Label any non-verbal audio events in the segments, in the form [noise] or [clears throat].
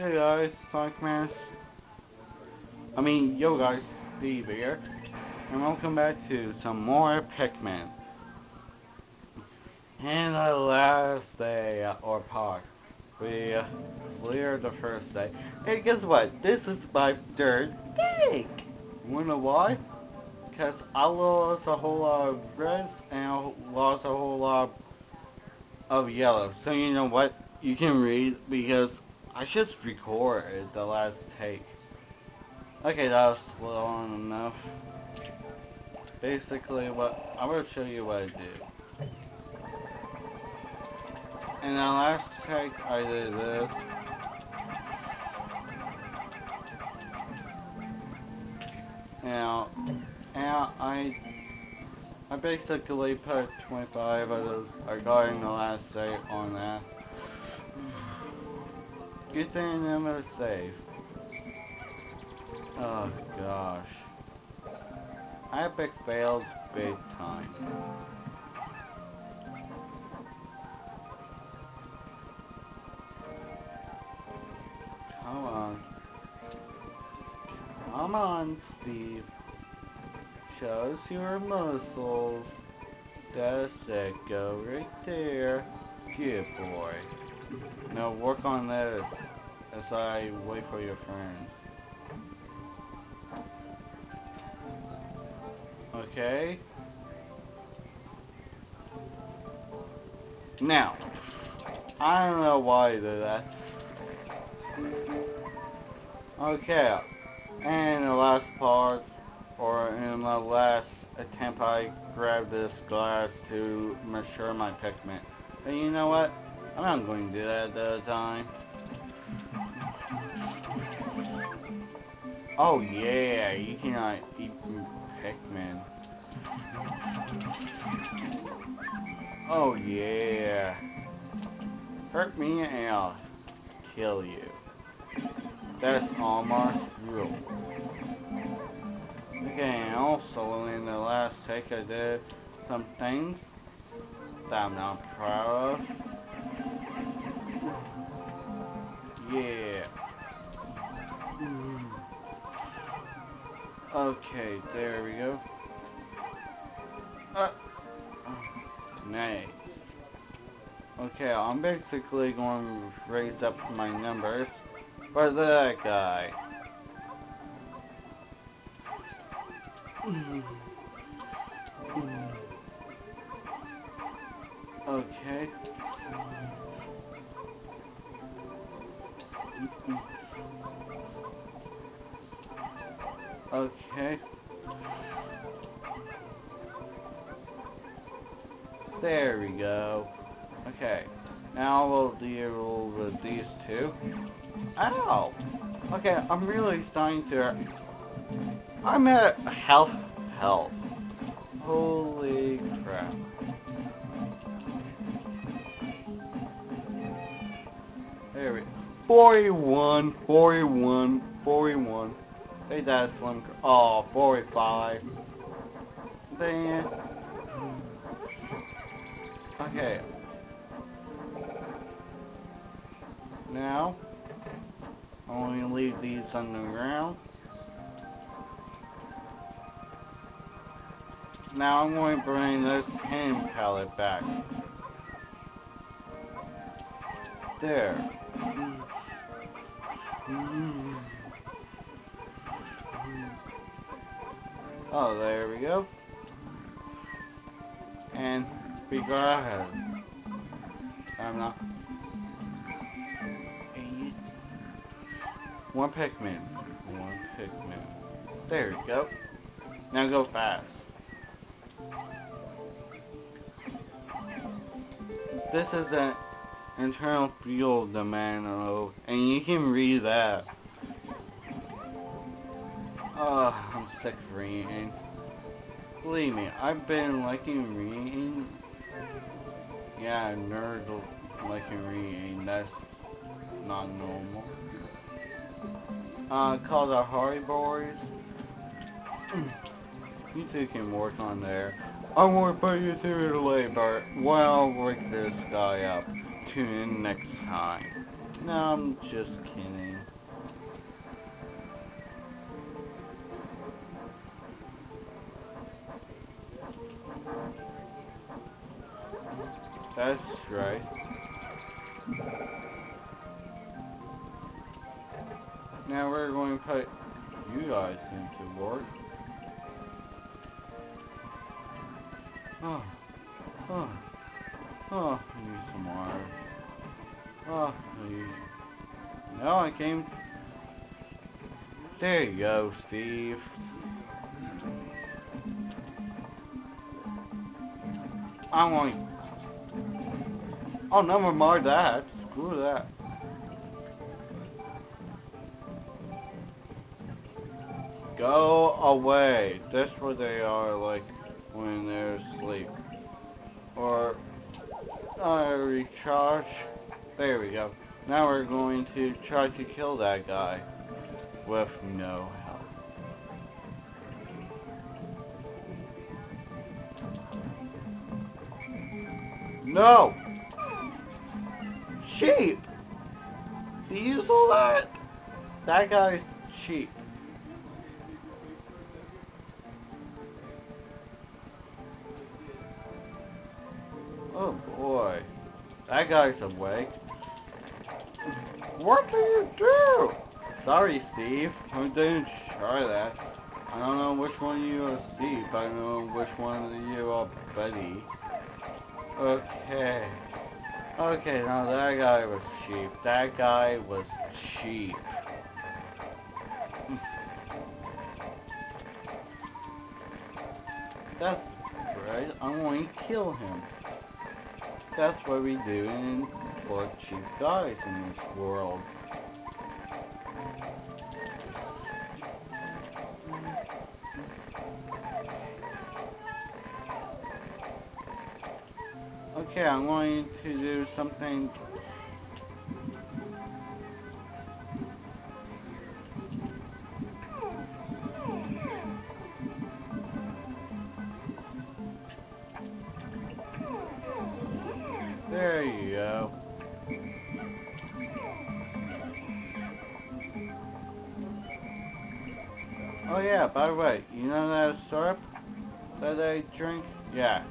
Hey guys, Sonic Man. I mean, yo guys, Steve here. And welcome back to some more Pikmin. And the last day, or part, we cleared the first day. And guess what? This is my third! You wanna why? Because I lost a whole lot of reds and I lost a whole lot of yellow. So you know what? You can read because I just recorded the last take. Okay, that was long enough. Basically, what I'm gonna show you what I did. In the last take, I did this. Now, now I, I basically put 25 of those I got in the last day on that. Good thing gonna save. Oh gosh. Epic failed big time. Come on. Come on, Steve. Show us your muscles. That's it. Go right there. Good boy. Now work on this as I wait for your friends. Okay. Now, I don't know why I did that. Okay, and the last part, or in the last attempt, I grabbed this glass to mature my Pikmin. And you know what? I'm not going to do that at the time. Oh yeah, you cannot eat Pikmin. Oh yeah. Hurt me and I'll kill you. That's almost real. Okay, and also in the last take I did some things that I'm not proud of. Yeah. Okay, there we go. Uh, nice. Okay, I'm basically going to raise up my numbers for that guy. Okay. Now we'll deal with these two. Ow! Okay, I'm really starting to... I'm at health health. Holy crap. There we go. 41, 41, 41. Hey, that's slim. Oh, 45. Then. Okay. Now, I'm going to leave these on the ground. Now I'm going to bring this hand palette back. There. Oh, there we go. And we go ahead. I'm not. One Pikmin. One Pikmin. There we go. Now go fast. This is an Eternal Fuel Dynamo, and you can read that. Oh, I'm sick of reading. Believe me, I've been liking reading. Yeah, nerd liking reading. That's not normal. Uh, called the Hardy Boys. [clears throat] you two can work on there. I won't put you through the labor. Well, work this guy up. Tune in next time. No, I'm just kidding. That's right. Guys into work. Oh, oh, oh, I need some water. Oh, I need... No, I came... There you go, Steve. I'm going... Oh, never mind that. Screw that. Go away. That's what they are like when they're asleep. Or uh, recharge. There we go. Now we're going to try to kill that guy with no help. No! Sheep! Do you all that? That guy's cheap. Oh boy. That guy's awake. What do you do? Sorry, Steve. I didn't try that. I don't know which one you are Steve. I know which one of you are Betty. Okay. Okay, now that guy was cheap. That guy was cheap. That's right. I'm going to kill him. That's what we do in cheap guys in this world. Okay, I'm going to do something Oh yeah, by the way, you know that syrup that I drink? Yeah.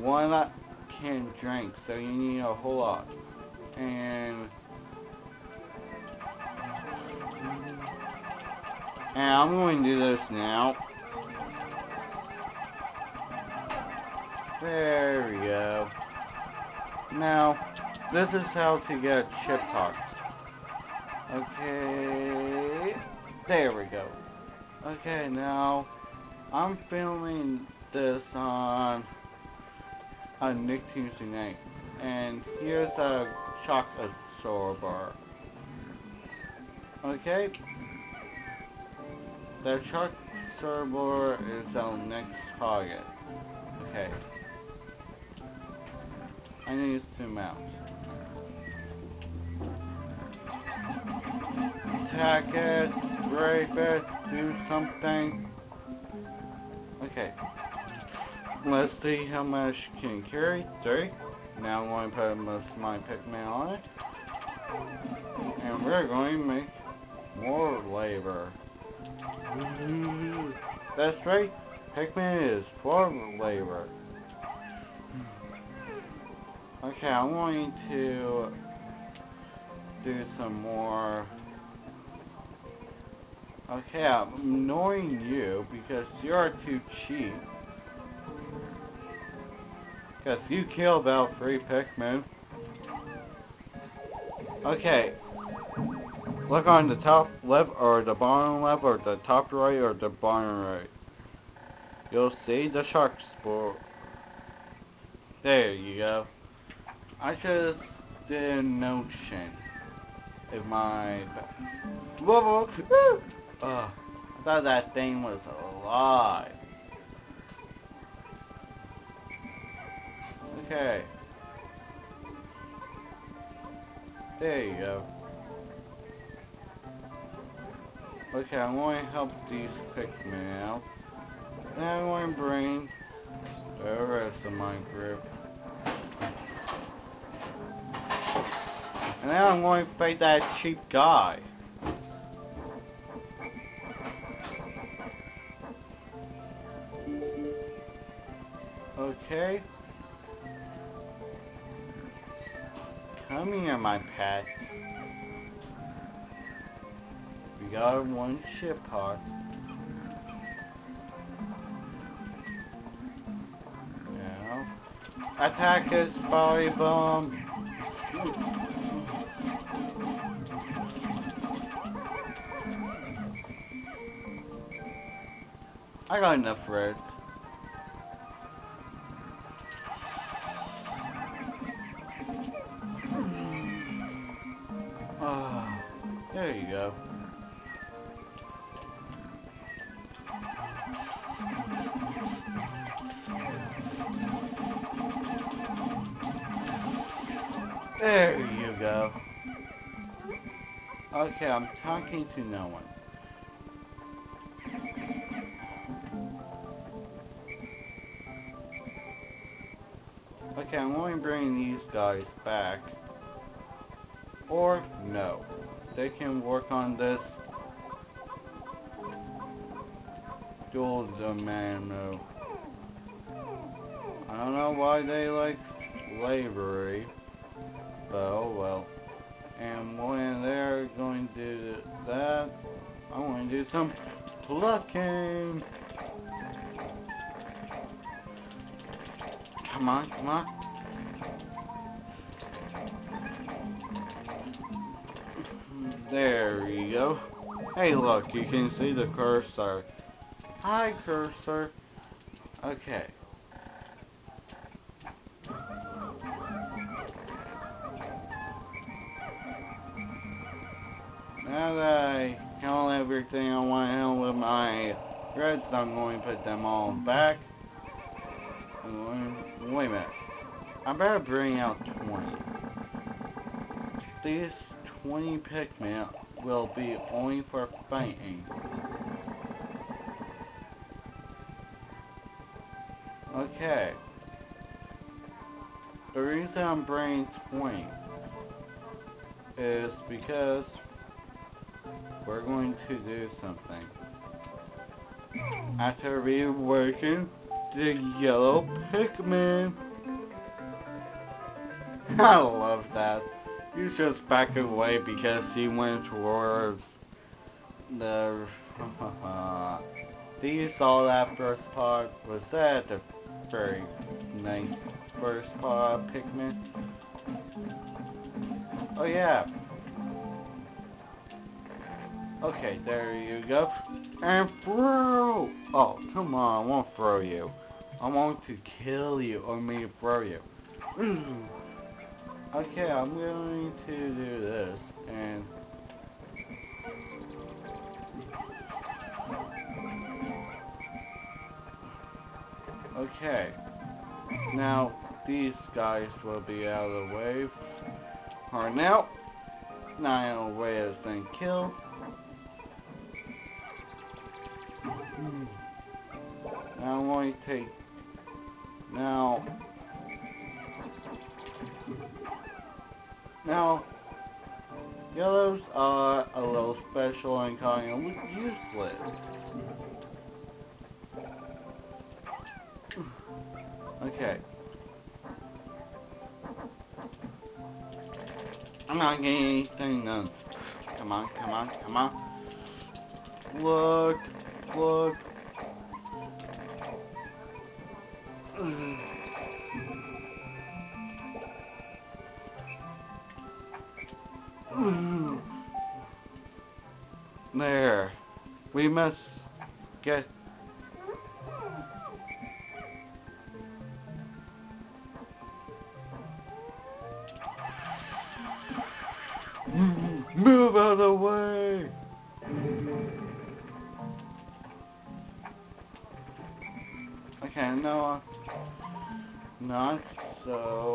One can drink, so you need a whole lot. And and I'm going to do this now. There we go. Now, this is how to get chip parts. Okay, there we go. Okay, now, I'm filming this on a Nicktoons Unite, and here's a chocolate sorbet. Okay, the chocolate sorbet is our next target. Okay. I need to zoom out. Attack it, rape it, do something. Okay. Let's see how much can carry. Three. Now I'm going to put most of my Pikmin on it. And we're going to make more labor. That's right. Pikmin is for labor. Okay, I'm going to do some more. Okay, I'm ignoring you because you're too cheap. Because you kill about three Pikmin. Okay. Look on the top left or the bottom left or the top right or the bottom right. You'll see the shark sport. There you go. I just did notion if my whoa, uh, I thought that thing was alive. Okay. There you go. Okay, I'm going to help these Pikmin out. And I'm going to bring the rest of my group. And now I'm going to fight that cheap guy. Okay. Come here, my pets. We got one ship part. Attack his body bomb. I got enough reds. Ah, there you go. There you go. Okay, I'm talking to no one. Okay, I'm going to bring these guys back. Or, no. They can work on this dual domain move. I don't know why they like slavery, but oh well. And when they're going to do that, I'm going to do some plucking. Come on, come on. There you go. Hey look, you can see the cursor. Hi cursor. Okay. Now that I handle everything I want to with my reds, I'm going to put them all back. Wait a minute. I better bring out 20. These 20 Pikmin will be only for fighting. Okay. The reason I'm bringing 20 is because we're going to do something. After reworking the yellow Pikmin. [laughs] I love that. He's just back away because he went towards the... These all that first part. Was that the very nice first part Pikmin? Oh yeah. Okay, there you go. And throw! Oh, come on, I won't throw you. I want to kill you or me for you. [clears throat] okay, I'm going to do this and Okay. Now these guys will be out of the way. Alright now. Nine in kill. Hmm. Now I'm going to take now, now, yellows are a little special and kind of useless. Okay. I'm not getting anything done. Come on, come on, come on. Look, look. There. We must get... Move so.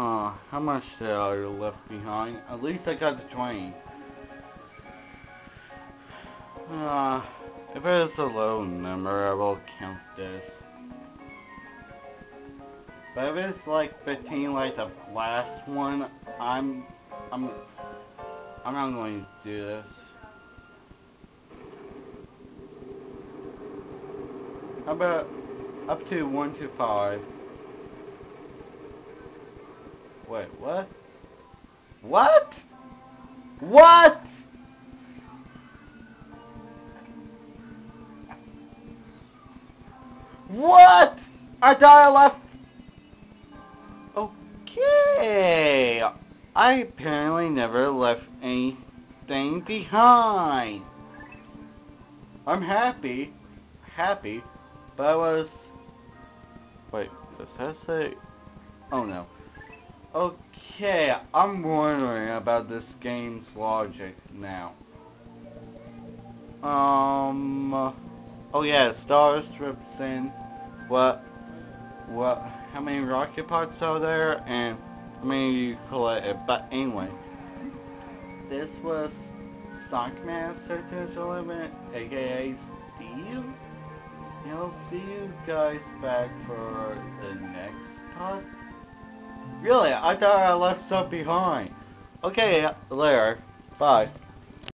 Huh, how much did I left behind? At least I got the train. Uh, if it's a low number, I will count this. But if it's like 15 like the last one, I'm, I'm, I'm not going to do this. How about up to 1 to 5? Wait, what? What? What? What? I I left. Okay. I apparently never left anything behind. I'm happy. Happy. But I was... Wait, does that say... Oh no. Okay, I'm wondering about this game's logic now. Um... Oh yeah, Star strips in what, what, how many rocket parts are there, and how many you collected. But anyway, this was Sonic Master 211, aka Steve. And I'll see you guys back for the next part. Really, I thought I left stuff behind. Okay, later. Bye.